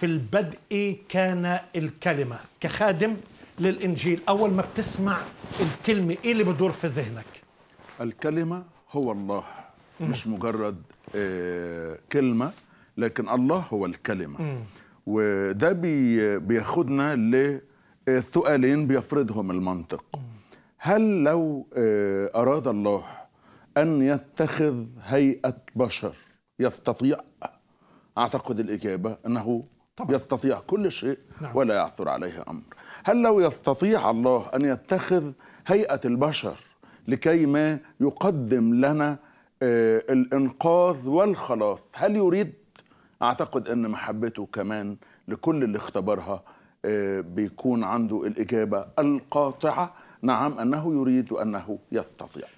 في البدء كان الكلمة كخادم للإنجيل أول ما بتسمع الكلمة إيه اللي بدور في ذهنك؟ الكلمة هو الله مش مجرد آه، كلمة لكن الله هو الكلمة. وده بي بياخدنا لسؤالين بيفرضهم المنطق. هل لو آه، أراد الله أن يتخذ هيئة بشر يستطيع أعتقد الإجابة أنه طبعاً. يستطيع كل شيء نعم. ولا يعثر عليه أمر هل لو يستطيع الله أن يتخذ هيئة البشر لكي ما يقدم لنا آه، الإنقاذ والخلاص هل يريد أعتقد أن محبته كمان لكل اللي اختبرها آه، بيكون عنده الإجابة القاطعة نعم أنه يريد وأنه يستطيع